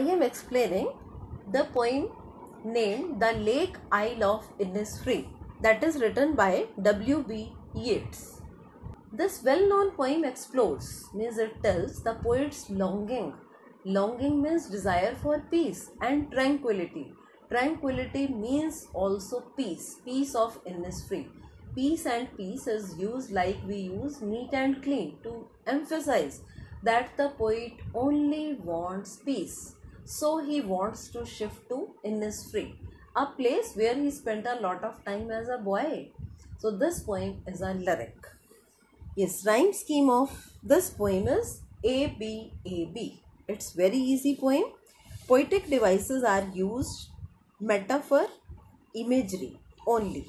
I am explaining the poem named The Lake Isle of Innisfree that is written by W.B. Yeats. This well known poem explores, means it tells the poet's longing. Longing means desire for peace and tranquility. Tranquility means also peace, peace of Innisfree. Peace and peace is used like we use neat and clean to emphasize that the poet only wants peace. So he wants to shift to Innisfree, a place where he spent a lot of time as a boy. So this poem is a lyric. Yes, rhyme scheme of this poem is A B A B. It's very easy poem. Poetic devices are used metaphor, imagery only.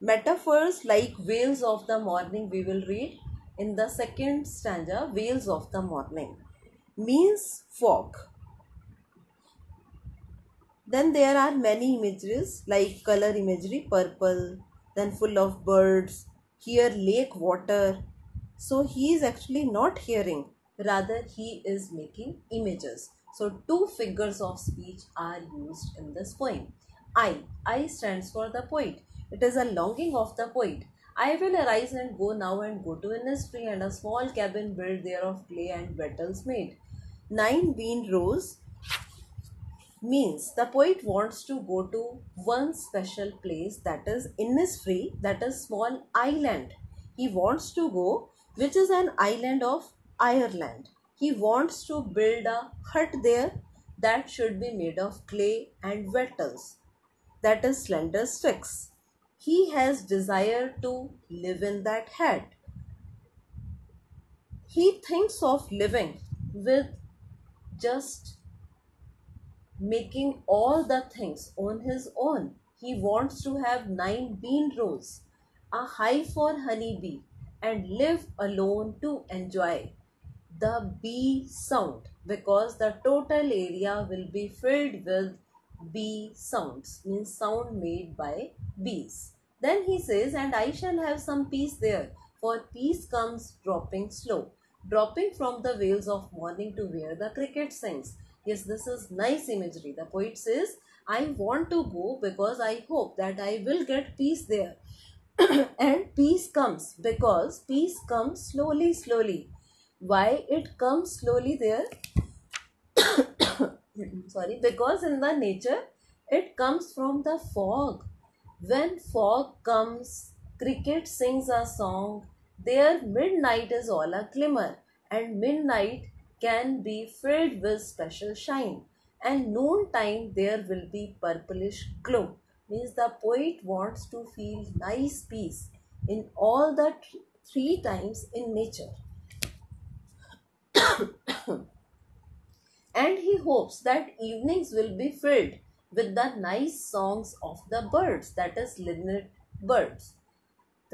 Metaphors like veils of the morning we will read in the second stanza veils of the morning means fog then there are many images like color imagery purple then full of birds here lake water. So he is actually not hearing. Rather he is making images. So two figures of speech are used in this poem. I i stands for the poet. It is a longing of the poet. I will arise and go now and go to Innisfree and a small cabin built there of clay and wattles made. Nine bean rows means the poet wants to go to one special place that is Innisfree, that is small island. He wants to go, which is an island of Ireland. He wants to build a hut there that should be made of clay and wattles, that is slender sticks he has desire to live in that hut. He thinks of living with just making all the things on his own. He wants to have nine bean rows, a hive for honeybee, and live alone to enjoy the bee sound because the total area will be filled with bee sounds means sound made by bees then he says, And I shall have some peace there, for peace comes dropping slow, dropping from the veils of morning to where the cricket sings. Yes, this is nice imagery. The poet says, I want to go because I hope that I will get peace there. and peace comes because peace comes slowly, slowly. Why it comes slowly there? Sorry, because in the nature it comes from the fog when fog comes, cricket sings a song. There midnight is all a glimmer, and midnight can be filled with special shine. And noontime there will be purplish glow. Means the poet wants to feel nice peace in all the three times in nature. and he hopes that evenings will be filled with the nice songs of the birds, that is, linnet birds.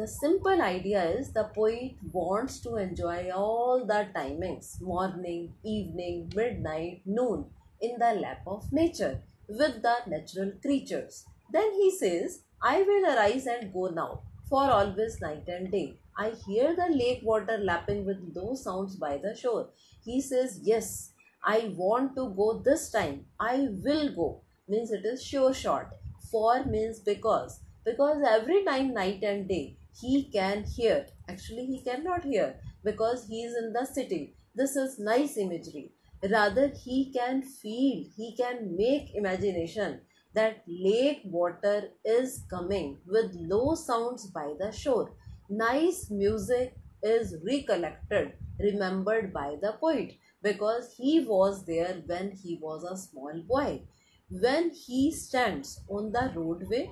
The simple idea is the poet wants to enjoy all the timings morning, evening, midnight, noon in the lap of nature with the natural creatures. Then he says, I will arise and go now, for always night and day. I hear the lake water lapping with low sounds by the shore. He says, Yes, I want to go this time. I will go means it is sure shot. For means because. Because every time night and day he can hear. Actually he cannot hear because he is in the city. This is nice imagery. Rather he can feel, he can make imagination that lake water is coming with low sounds by the shore. Nice music is recollected, remembered by the poet because he was there when he was a small boy when he stands on the roadway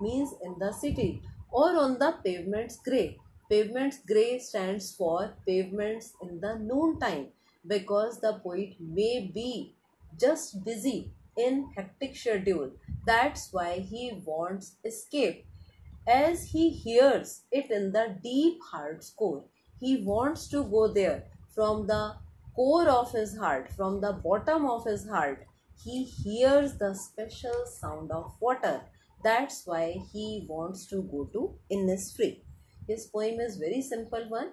means in the city or on the pavements gray. Pavements gray stands for pavements in the noon time because the poet may be just busy in hectic schedule. That's why he wants escape. As he hears it in the deep heart's core he wants to go there from the core of his heart from the bottom of his heart. He hears the special sound of water. That's why he wants to go to Innisfree. His poem is very simple one.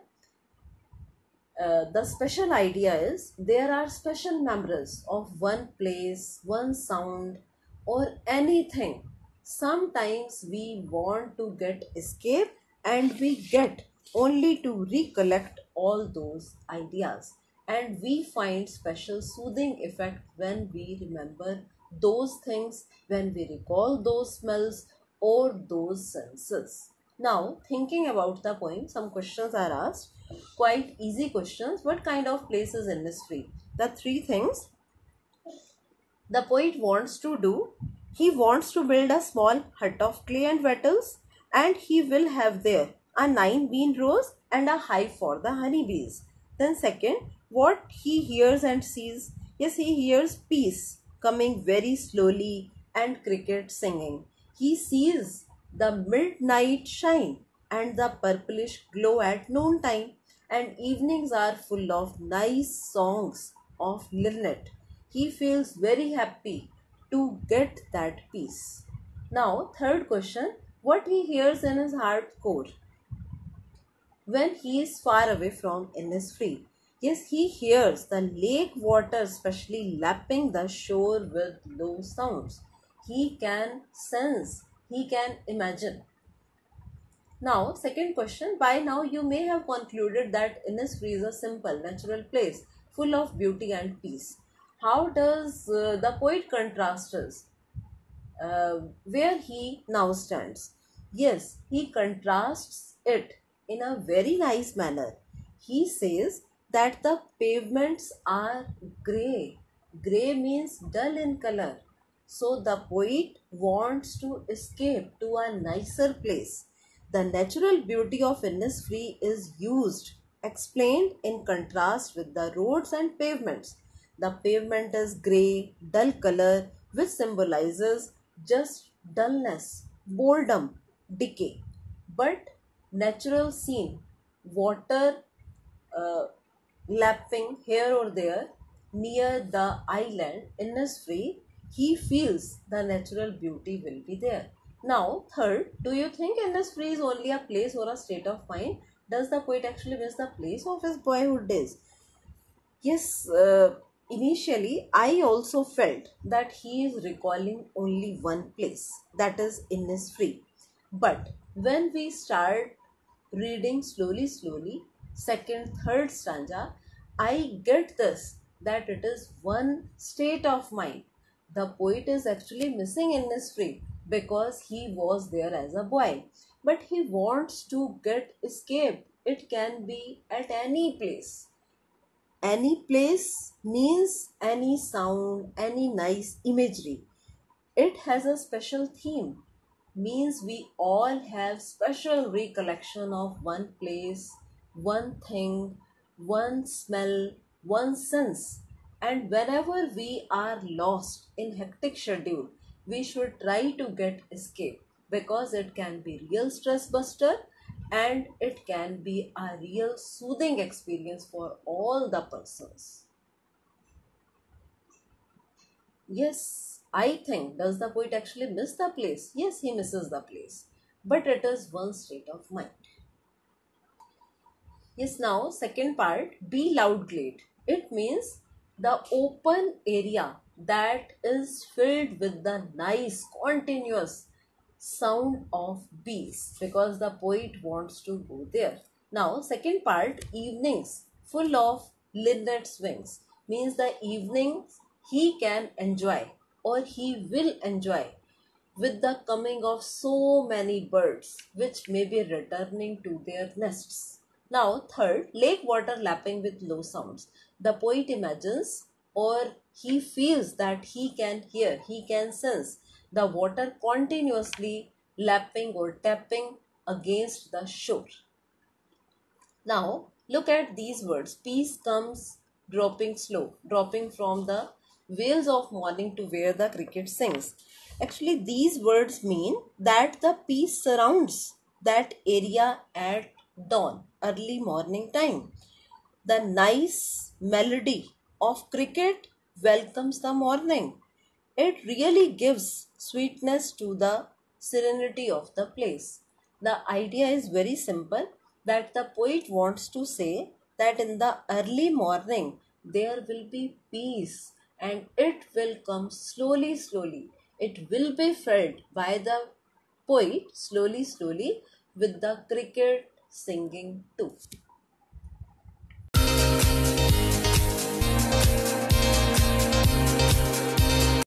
uh, the special idea is there are special memories of one place, one sound, or anything. Sometimes we want to get escape and we get only to recollect all those ideas and we find special soothing effect when we remember those things when we recall those smells or those senses. Now thinking about the point some questions are asked. Quite easy questions. What kind of place is Innisfree the three things the poet wants to do. He wants to build a small hut of clay and wattles and he will have there a nine bean rows and a hive for the honeybees. Then second what he hears and sees. Yes he hears peace coming very slowly and cricket singing. He sees the midnight shine and the purplish glow at noontime and evenings are full of nice songs of linnet he feels very happy to get that peace. Now third question. What he hears in his heart core when he is far away from Innisfree Yes, he hears the lake water especially lapping the shore with low sounds. He can sense, he can imagine. Now, second question. By now, you may have concluded that Innisfree is a simple, natural place full of beauty and peace. How does uh, the poet contrast us? Uh, where he now stands? Yes, he contrasts it in a very nice manner. He says that the pavements are grey. Grey means dull in color. So the poet wants to escape to a nicer place. The natural beauty of Innisfree is used, explained in contrast with the roads and pavements. The pavement is grey, dull color, which symbolizes just dullness, boredom, decay. But natural scene, water, uh, lapping here or there near the island Innisfree, he feels the natural beauty will be there. Now, third, do you think Innisfree is only a place or a state of mind? Does the poet actually miss the place of his boyhood days? Yes, uh, initially I also felt that he is recalling only one place, that is Innisfree. But when we start reading slowly, slowly, second, third stanza, I get this that it is one state of mind. The poet is actually missing Innisfree because he was there as a boy. But he wants to get escape. It can be at any place. Any place means any sound, any nice imagery. It has a special theme means we all have special recollection of one place one thing, one smell, one sense. And whenever we are lost in hectic schedule, we should try to get escape because it can be real stress buster and it can be a real soothing experience for all the persons. Yes, I think does the poet actually miss the place? Yes, he misses the place. But it is one state of mind. Yes, now second part, bee loud glade. It means the open area that is filled with the nice continuous sound of bees because the poet wants to go there. Now second part, evenings full of linnet wings means the evenings he can enjoy or he will enjoy with the coming of so many birds which may be returning to their nests. Now, third, lake water lapping with low sounds. The poet imagines or he feels that he can hear, he can sense the water continuously lapping or tapping against the shore. Now, look at these words. Peace comes dropping slow, dropping from the veils of morning to where the cricket sings. Actually, these words mean that the peace surrounds that area at dawn, early morning time. The nice melody of cricket welcomes the morning. It really gives sweetness to the serenity of the place. The idea is very simple that the poet wants to say that in the early morning there will be peace and it will come slowly, slowly. It will be felt by the poet slowly, slowly with the cricket singing too.